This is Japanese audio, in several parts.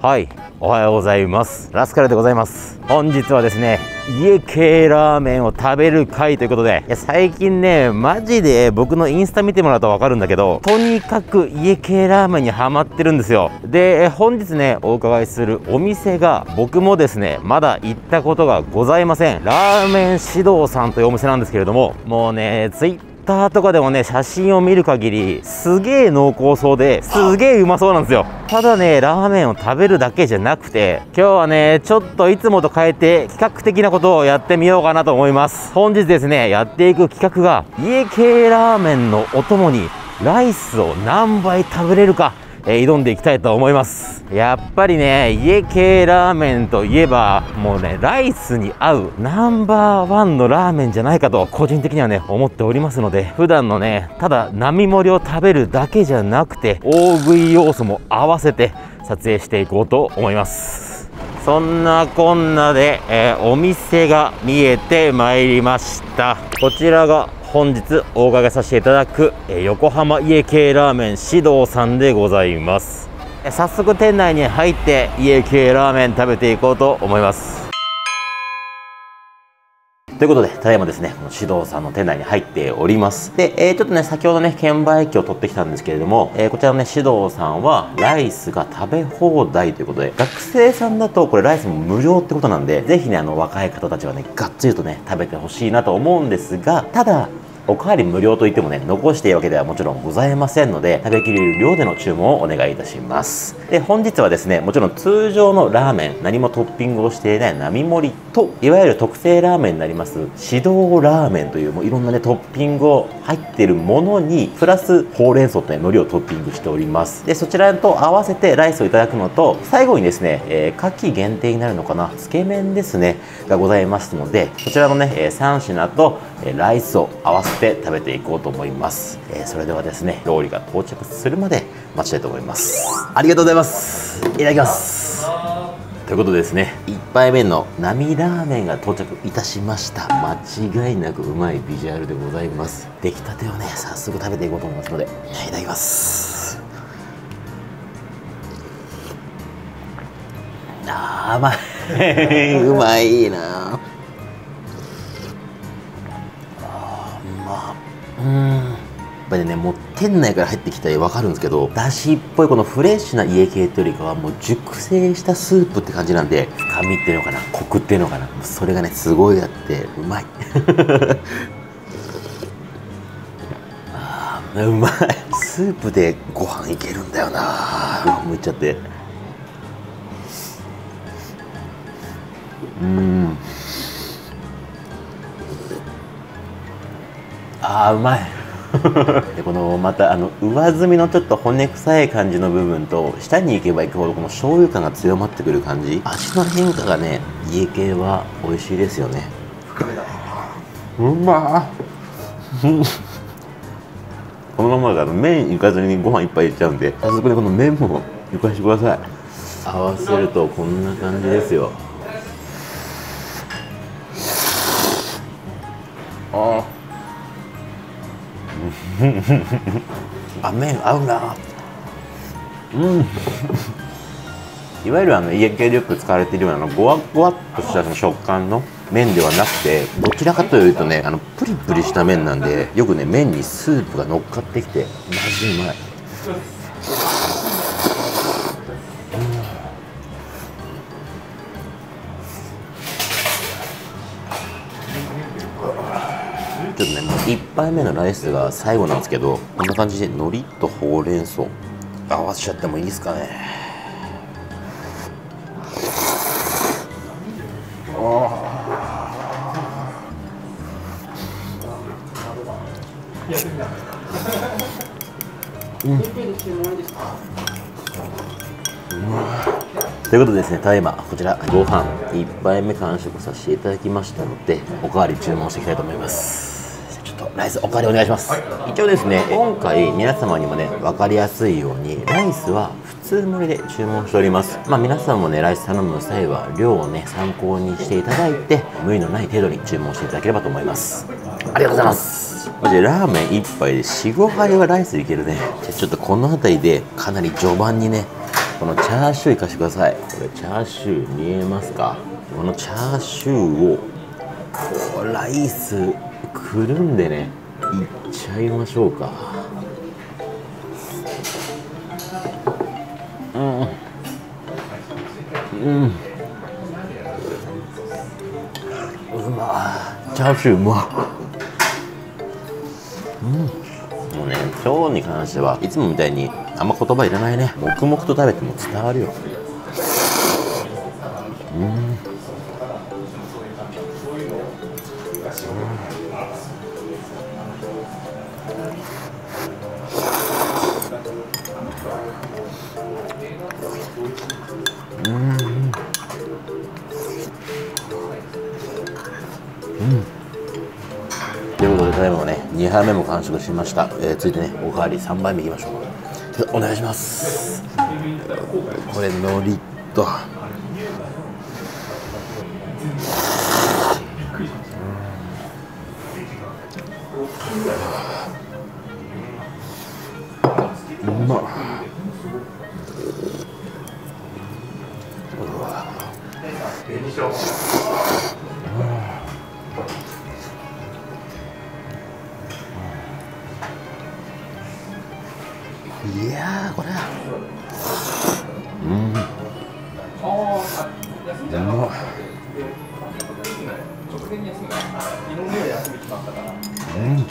はいおはようございます。ラスカルでございます。本日はですね家系ラーメンを食べる会ということでいや最近ねマジで僕のインスタ見てもらうと分かるんだけどとにかく家系ラーメンにハマってるんですよ。で本日ねお伺いするお店が僕もですねまだ行ったことがございません。ラーメン指導さんというお店なんですけれどももうねツイッターとかでもね写真を見る限りすげえ濃厚そうですげえうまそうなんですよ。ただねラーメンを食べるだけじゃなくて今日はねちょっといつもと変えて企画的なことをやってみようかなと思います。本日ですねやっていく企画が家系ラーメンのお供にライスを何杯食べれるか。え、挑んでいきたいと思います。やっぱりね家系ラーメンといえばもうねライスに合うナンバーワンのラーメンじゃないかと個人的にはね思っておりますので普段のねただ並盛りを食べるだけじゃなくて大食い要素も合わせて撮影していこうと思います。そんなこんなで、えー、お店が見えてまいりました。こちらが本日お伺いさせていただく横浜家系ラーメン指導さんでございます。早速店内に入って家系ラーメン食べていこうと思います。ということで、ただいまですね、この指導さんの店内に入っております。で、えー、ちょっとね、先ほどね、券売機を取ってきたんですけれども、えー、こちらのね、指導さんは、ライスが食べ放題ということで、学生さんだと、これライスも無料ってことなんで、ぜひね、あの、若い方たちはね、がっつりとね、食べてほしいなと思うんですが、ただ、おかわり無料といってもね残しているわけではもちろんございませんので食べきれる量での注文をお願いいたします。で本日はですねもちろん通常のラーメン何もトッピングをしていない並盛りといわゆる特製ラーメンになります指導ラーメンというもういろんなねトッピングを入っているものにプラスほうれん草とね海苔をトッピングしております。でそちらと合わせてライスをいただくのと最後にですね、えー、夏季限定になるのかなつけ麺ですねがございますのでそちらのね3品とライスを合わせて食べていこうと思います、えー、それではですね料理が到着するまで待ちたいと思います。ありがとうございます。いただきます。ということでですね1杯目の波ラーメンが到着いたしました。間違いなくうまいビジュアルでございます。出来たてをね早速食べていこうと思いますのでいただきます。あー甘い うまいなうん。やっぱりねもう店内から入ってきたら分かるんですけどだしっぽいこのフレッシュな家系っていうよりかはもう熟成したスープって感じなんで深みっていうのかなコクっていうのかなそれがねすごいあってうまい。あうまい。スープでご飯いけるんだよな。ご飯もいちゃって。うん。あーうまい。でこのまたあの上澄みのちょっと骨臭い感じの部分と下に行けば行くほどこの醤油感が強まってくる感じ。味の変化がね家系は美味しいですよね。うま。このままだと麺いかずにご飯いっぱいいっちゃうんであそこでこの麺もいかしてください。合わせるとこんな感じですよ あ麺合うな。うん。いわゆるあの家系でよく使われているようなごわごわっとした食感の麺ではなくてどちらかというとねあのプリプリした麺なんでよくね麺にスープが乗っかってきてマジうまい。1杯目のライスが最後なんですけどこんな感じで海苔とほうれん草。合わせちゃってもいいですかね、ということでですねただいまこちらご飯1杯目完食させていただきましたのでおかわり注文していきたいと思います。ライスおかわりお願いします、はい、一応ですね今回皆様にもね分かりやすいようにライスは普通盛りで注文しております。まあ皆さんもねライス頼む際は量をね参考にしていただいて無理のない程度に注文していただければと思います。ありがとうございます。マジでラーメン1杯で45杯はライスいけるね。じゃちょっとこの辺りでかなり序盤にねこのチャーシューいかしてください。これチャーシュー見えますか？このチャーシューをこうライスくるんでね。いっちゃいましょうか。うん。うん。うまチャーシューうまうん。もうね今日に関してはいつもみたいにあんま言葉いらないね。黙々と食べても伝わるよ。杯目も完食しました。えー、続いてね、おかわり3杯目いきましょう。ちょっとお願いします。これ、のりと。ういやこれうん。うまうん。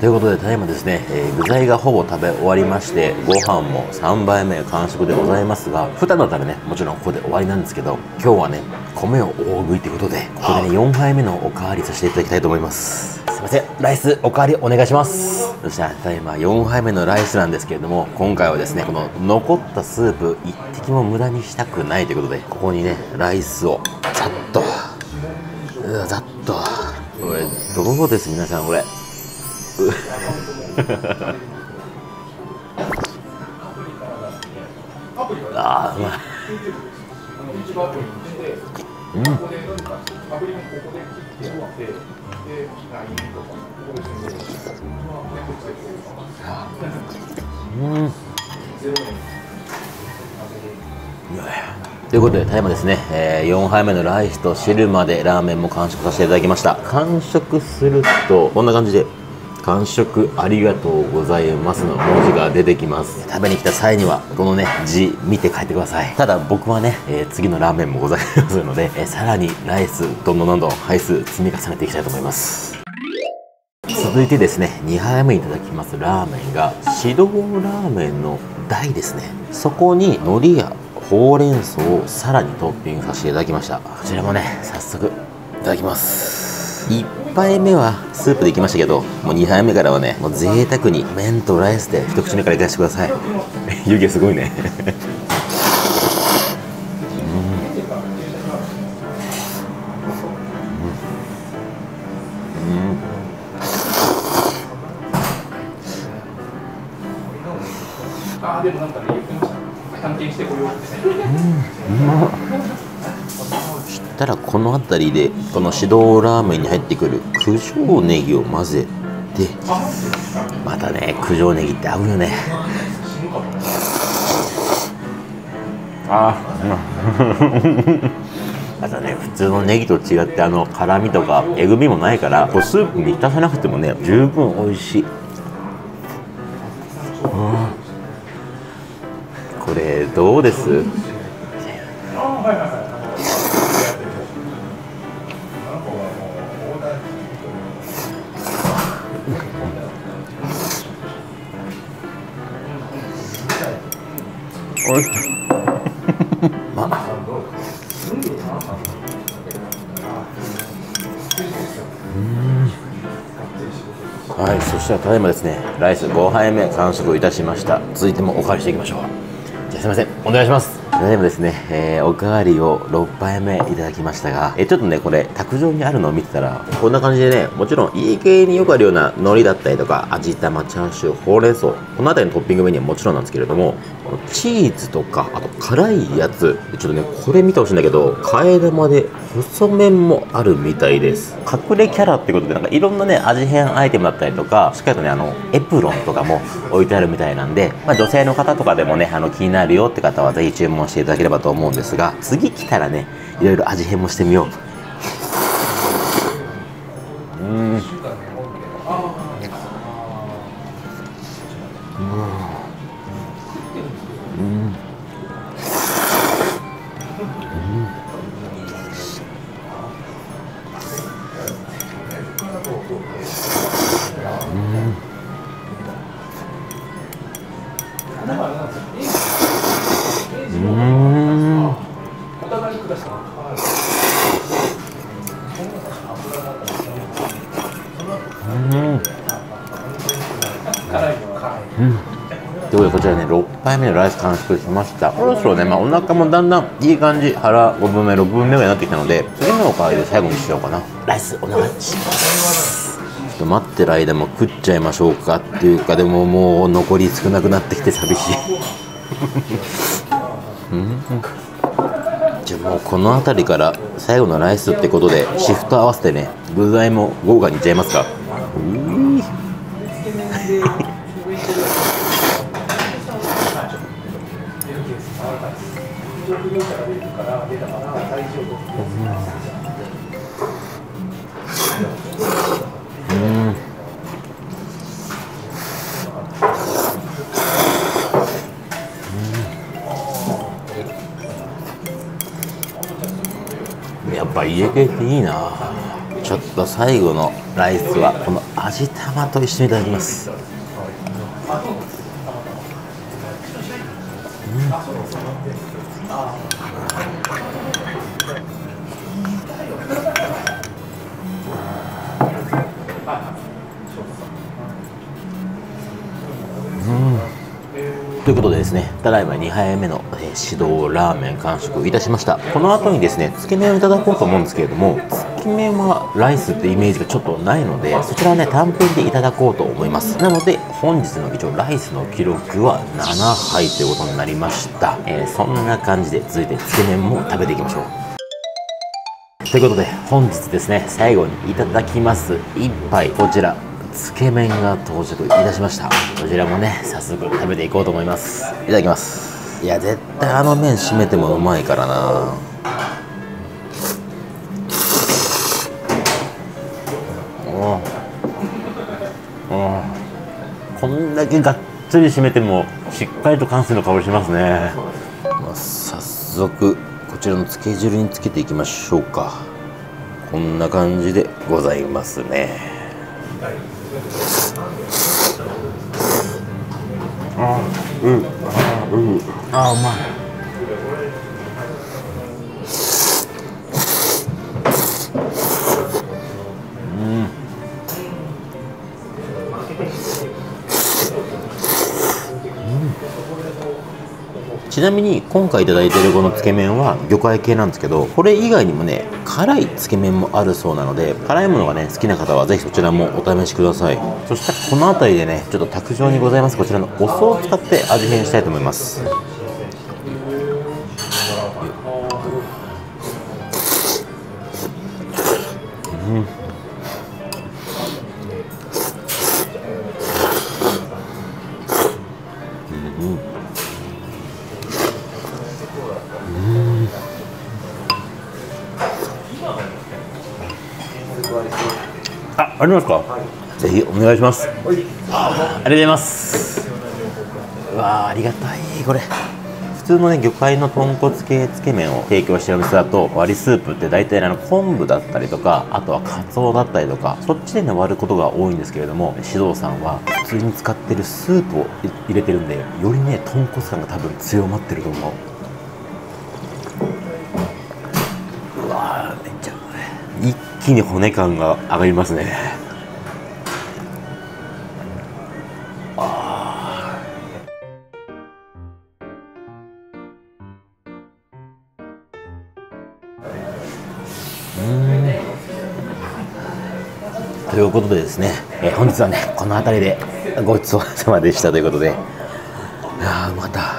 ということで、ただいまですね、えー具材がほぼ食べ終わりまして、ご飯も3杯目完食でございますが、普段だったらね、もちろんここで終わりなんですけど、今日はね、米を大食いということで、ここでね、4杯目のおかわりさせていただきたいと思います。すいません、ライスおかわりお願いします。そして、ただいま4杯目のライスなんですけれども、今回はですね、この残ったスープ、一滴も無駄にしたくないということで、ここにね、ライスをざっと、うわざっと、これ、どうです皆さん、これ。あーうまいうん。うん。ということで、ただいまですね、えー4杯目のライスと汁までラーメンも完食させていただきました。完食すると、こんな感じで、完食ありがとうございますの文字が出てきます。食べに来た際には、このね、字見て帰ってください。ただ僕はね、えー次のラーメンもございますので、えーさらにライス、どんどんどんどん杯数積み重ねていきたいと思います。続いてですね2杯目いただきますラーメンが指導ラーメンの台ですねそこに海苔やほうれん草をさらにトッピングさせていただきましたこちらもね早速いただきます1杯目はスープでいきましたけどもう2杯目からはねもう贅沢に麺とライスで一口目からいかせてください。湯気すごいね。ああでもなんかね言ってました。探検してこようって。たらこの辺りでこの指導ラーメンに入ってくる九条ネギを混ぜてまたね九条ネギって合うよね。あ。またね普通のネギと違ってあの辛みとかえぐみもないからこうスープに浸さなくてもね十分美味しい。うん。これどうです？おい まあはい、そしたらただいまですね、ライス5杯目完食いたしました。続いてもおかわりしていきましょう。じゃあすいません、お願いします。ただいまですね、えーおかわりを6杯目いただきましたが、えーちょっとね、これ、卓上にあるのを見てたら、こんな感じでね、もちろん家系によくあるような海苔だったりとか、味玉、チャーシュー、ほうれん草、この辺りのトッピングメニューはもちろんなんですけれども、こチーズとかあと辛いやつ。ちょっとねこれ見てほしいんだけど替え玉で細麺もあるみたいです。隠れキャラってことでなんかいろんなね味変アイテムだったりとかしっかりとねあのエプロンとかも置いてあるみたいなんで、まあ、女性の方とかでもねあの気になるよって方はぜひ注文していただければと思うんですが次来たらねいろいろ味変もしてみよう。うんということでこちらね6杯目のライス完食しましたそろそろね、まあ、お腹もだん。だん。いい感じ腹5分目6分目ぐらいになってきたので次のおかわりで最後にしようかなライスお願いしますちょっと待ってる間も食っちゃいましょうかっていうかでももう残り少なくなってきて寂しい。じゃあもうこの辺りから最後のライスってことでシフト合わせてね具材も豪華にいっちゃいますか。うー。ぱ家系っていいな。ちょっと最後のライスはこの味玉と一緒にいただきます。ということでですね、ただいま2杯目の、え指導ラーメン完食いたしました。この後にですね、つけ麺をいただこうと思うんですけれども、つけ麺はライスってイメージがちょっとないので、そちらはね、単品でいただこうと思います。なので、本日の一応ライスの記録は7杯ということになりました。えーそんな感じで、続いてつけ麺も食べていきましょう。ということで本日ですね最後にいただきます一杯こちらつけ麺が到着いたしました。こちらもね早速食べていこうと思います。いただきます。いや絶対あの麺締めてもうまいからな。こんだけがっつり締めてもしっかりと関西の香りしますね。まあ早速こちらのつけ汁につけていきましょうか。こんな感じでございますねあうんあうんあうまいちなみに今回いただいているこのつけ麺は魚介系なんですけどこれ以外にもね辛いつけ麺もあるそうなので辛いものがね好きな方はぜひそちらもお試しください。そしたらこの辺りでねちょっと卓上にございますこちらのお酢を使って味変したいと思います。あ、りますか？ぜひお願いします。ありがとうございます。わあ、ありがたい、これ。普通のね、魚介の豚骨系つけ麺を提供してるお店だと、割りスープって大体あの昆布だったりとか、あとはカツオだったりとか、そっちでね、割ることが多いんですけれども、指導さんは普通に使ってるスープを入れてるんで、よりね、豚骨感が多分強まってると思。う気に骨感が上がりますね。ということでですね、えー本日はねこの辺りでごちそうさまでしたということでいやまた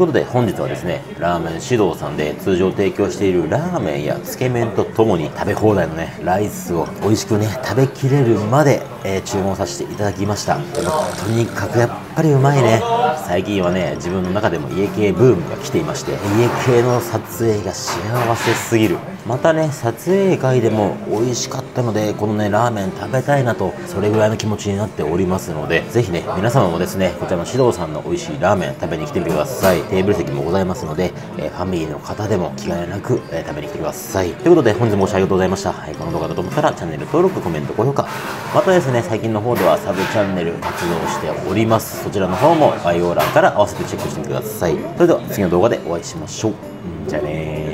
ことで本日はですねラーメン指導さんで通常提供しているラーメンやつけ麺とともに食べ放題のねライスを美味しくね食べきれるまで、えー注文させていただきました。とにかくやっぱりうまいね。最近はね自分の中でも家系ブームが来ていまして家系の撮影が幸せすぎる。またね撮影会でも美味しかったのでこのねラーメン食べたいなとそれぐらいの気持ちになっておりますのでぜひね皆様もですねこちらの指導さんの美味しいラーメン食べに来てみてください。テーブル席もございますので、えーファミリーの方でも気兼ねなく、えー食べに来てください。ということで本日もご視聴ありがとうございました、はいこの動画だと思ったらチャンネル登録コメント高評価。またですねね最近の方ではサブチャンネル活動しております。そちらの方も概要欄から合わせてチェックしてみてください。それでは次の動画でお会いしましょう。うんじゃあねー。